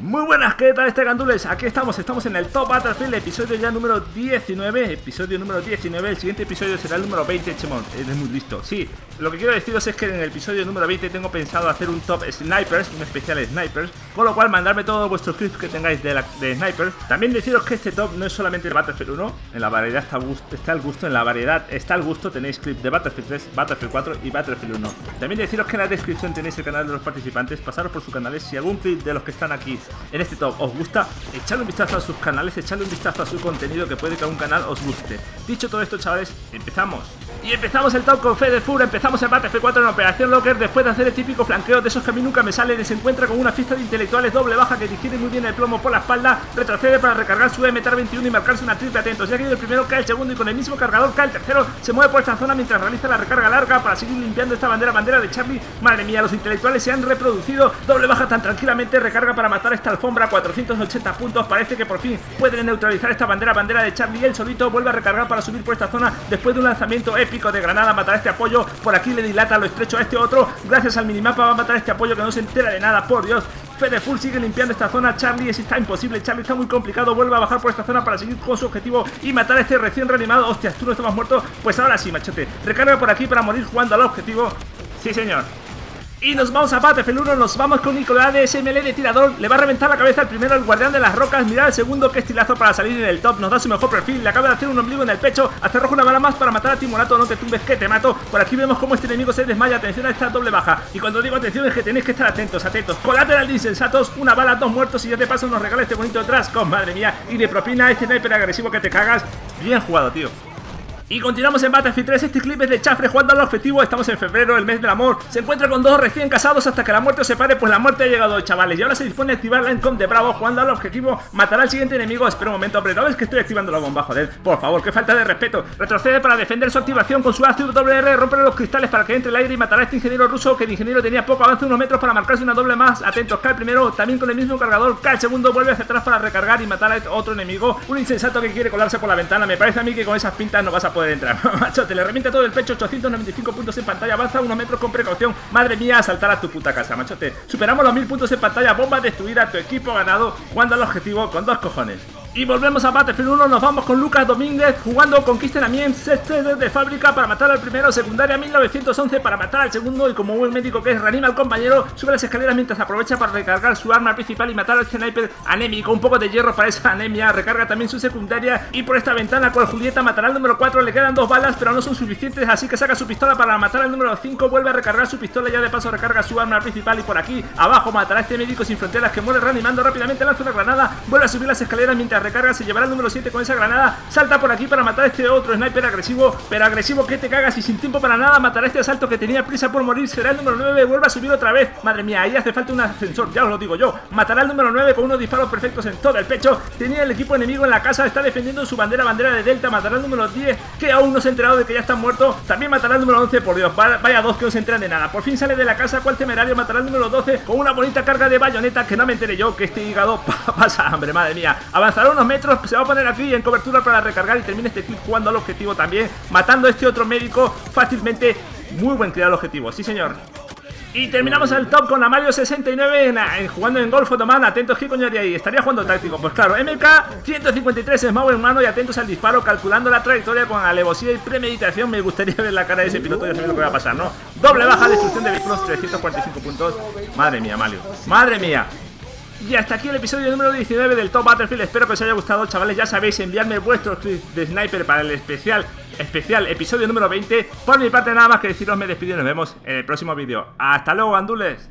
Muy buenas, ¿qué tal este gandules? Aquí estamos, estamos en el Top Battlefield, episodio ya número 19 Episodio número 19, el siguiente episodio será el número 20, Chemón. Eres muy listo, sí Lo que quiero deciros es que en el episodio número 20 tengo pensado hacer un top snipers, un especial snipers Con lo cual mandarme todos vuestros clips que tengáis de, de snipers. También deciros que este top no es solamente Battlefield 1 En la variedad está, está el gusto, en la variedad está el gusto Tenéis clips de Battlefield 3, Battlefield 4 y Battlefield 1 También deciros que en la descripción tenéis el canal de los participantes Pasaros por sus canales, si algún clip de los que están aquí en este top os gusta, echadle un vistazo a sus canales, echadle un vistazo a su contenido que puede que a un canal os guste. Dicho todo esto, chavales, empezamos. Y empezamos el top con Fede Fur, empezamos el Battlefield 4 en Operación Locker después de hacer el típico flanqueo de esos que a mí nunca me salen se encuentra con una fiesta de intelectuales doble baja que digiere muy bien el plomo por la espalda, retrocede para recargar su MTR-21 y marcarse una triple atentos. Ya que el primero cae el segundo y con el mismo cargador cae el tercero, se mueve por esta zona mientras realiza la recarga larga para seguir limpiando esta bandera, bandera de Charlie. Madre mía, los intelectuales se han reproducido, doble baja tan tranquilamente, recarga para matar esta alfombra, 480 puntos, parece que por fin pueden neutralizar esta bandera, bandera de Charlie, el solito vuelve a recargar para subir por esta zona después de un lanzamiento épico de granada, matar este apoyo, por aquí le dilata lo estrecho a este otro, gracias al minimapa va a matar este apoyo que no se entera de nada, por Dios, Fede Full sigue limpiando esta zona. Charlie es, está imposible. Charlie está muy complicado. Vuelve a bajar por esta zona para seguir con su objetivo y matar a este recién reanimado. Hostias, tú no estabas muerto. Pues ahora sí, machote. Recarga por aquí para morir jugando al objetivo. Sí, señor. Y nos vamos a Battlefield 1, nos vamos con Nicolás de SML de tirador. Le va a reventar la cabeza al primero, el guardián de las rocas. Mirad al segundo, que estilazo para salir en el top. Nos da su mejor perfil, le acaba de hacer un ombligo en el pecho. Hace rojo una bala más para matar a Timorato. No te tumbes que te mato. Por aquí vemos cómo este enemigo se desmaya, atención a esta doble baja. Y cuando digo atención es que tenéis que estar atentos, atentos. Colateral de insensatos, una bala, dos muertos. Y ya de paso nos regala este bonito con madre mía. Y de propina este sniper agresivo que te cagas. Bien jugado, tío y continuamos en Battlefield 3, este clip es de Chafre jugando al objetivo, estamos en febrero, el mes del amor. Se encuentra con dos recién casados hasta que la muerte os separe, pues la muerte ha llegado chavales. Y ahora se dispone a activar la Encom de Bravo jugando al objetivo, matará al siguiente enemigo. Espera un momento, hombre, ¿no ves que estoy activando la bomba, joder? Por favor, qué falta de respeto. Retrocede para defender su activación con su ácido WR, rompe los cristales para que entre el aire y matará a este ingeniero ruso Que el ingeniero tenía poco avance, unos metros para marcarse una doble más. Atentos, el primero, también con el mismo cargador, cae el segundo, vuelve hacia atrás para recargar y matar a otro enemigo. Un insensato que quiere colarse por la ventana, me parece a mí que con esas pintas no vas a poder entrar te le revienta todo el pecho, 895 puntos en pantalla, avanza unos metros con precaución. Madre mía, saltar a tu puta casa, machote. Superamos los 1000 puntos en pantalla, bomba destruida, tu equipo ganado, jugando al objetivo con dos cojones. Y volvemos a Battlefield 1, nos vamos con Lucas Domínguez jugando Conquista Namien, de fábrica para matar al primero, secundaria 1911 para matar al segundo y como buen médico que es, reanima al compañero, sube las escaleras mientras aprovecha para recargar su arma principal y matar al sniper anémico, un poco de hierro para esa anemia, recarga también su secundaria y por esta ventana con Julieta matará al número 4, le quedan dos balas pero no son suficientes, así que saca su pistola para matar al número 5, vuelve a recargar su pistola ya de paso recarga su arma principal y por aquí abajo matará a este médico sin fronteras que muere reanimando rápidamente, lanza una granada, vuelve a subir las escaleras mientras recarga, se llevará el número 7 con esa granada, salta por aquí para matar a este otro sniper agresivo, pero agresivo que te cagas y sin tiempo para nada matará este asalto que tenía prisa por morir, será el número 9, vuelve a subir otra vez, madre mía, ahí hace falta un ascensor, ya os lo digo yo, matará al número 9 con unos disparos perfectos en todo el pecho, tenía el equipo enemigo en la casa, está defendiendo su bandera, bandera de Delta, matará al número 10, que aún no se ha enterado de que ya está muerto, también matará al número 11, por Dios, vaya dos que no se enteran de nada, por fin sale de la casa, cual temerario matará al número 12 con una bonita carga de bayoneta que no me enteré yo que este hígado pasa hambre, madre mía, avanzará unos metros, se va a poner aquí en cobertura para recargar y termina este clip jugando al objetivo también, matando a este otro médico fácilmente. Muy buen crear objetivo, sí señor. Y terminamos el top con la Mario 69 en, jugando en Golf Otomán. Atentos, ¿qué coño haría ahí? Estaría jugando táctico. Pues claro, MK 153 es en mano y atentos al disparo, calculando la trayectoria con alevosía y premeditación. Me gustaría ver la cara de ese piloto, ya sabéis lo que va a pasar, ¿no? Doble baja, destrucción de vehículos, 345 puntos. Madre mía, Mario. Madre mía. Y hasta aquí el episodio número 19 del Top Battlefield. Espero que os haya gustado, chavales. Ya sabéis, enviarme vuestros tweets de Sniper para el especial, especial episodio número 20. Por mi parte, nada más que deciros, me despido y nos vemos en el próximo vídeo. ¡Hasta luego, gandules!